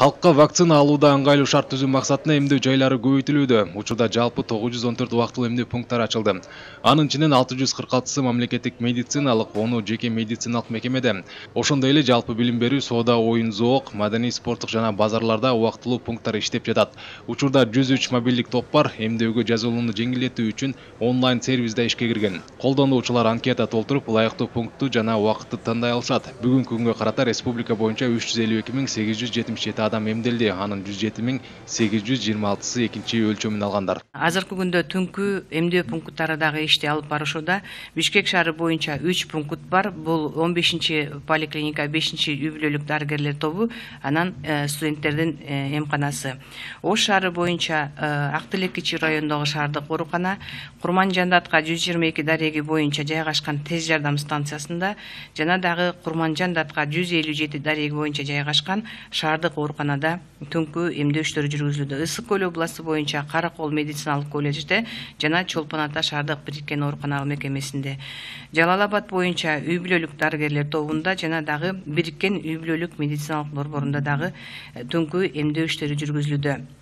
Халыққа вакцина алууда ыңгайлуу шарт түзүү максатында эмдөө жайлары көбөйтүлүүдө. Учурда жалпы 914 убактылуу эмдөө пункттары ачылды. Анын ичинен 646сы мамлекеттик медициналык, ону жеке медициналык мекемеде. Ошондой эле жалпы билим берүү, соода, оюн зоок, маданий спорттук жана базарларда убактылуу пункттар иштеп жатат. Учурда 103 мобилдик топ бар. Эмдөөгө жазылууну жеңилдетүү үчүн онлайн сервис да ишке кирген. Колдонуучулар анкета толтуруп, ылайыктуу пунктту жана убакытты тандай алышат. Бүгүнкү күнгө карата республика боюнча 352877 адам эмделди. Анын жүз жети миң сегиз жүз жыйырма алтысы экинчи өлчөмүн алгандар. Азыркы күндө түнкү эмдөө пункттары дагы ишти алып барышууда бишкек шаары боюнча үч пункт бар. Бул он бешинчи поликлиника бешинчи үй бүлөлүк дарыгерлер тобу анан э, студенттердин э, эмканасы ош шаары боюнча э, ак тилек кичи районундагы шаардык оорукана курман жандатка жүз жыйырма эки дареги боюнча жайгашкан тез жардам станциясында жана дагы курман жандатка жүз элүү жети дареги боюнча жайгашкан шаардык оорукана ооруканада түнкү эмдөө иштери жүргүзүлүүдө ысык көл областы боюнча кара кол медициналык колледжде жана чолпон ата шаардык бириккен ооруканалык мекемесинде. Жалал абад боюнча үй бүлөлүк дарыгерлер тобунда жана дагы бириккен үй бүлөлүк медициналык борборунда дагы түнкү эмдөө иштери жүргүзүлүүдө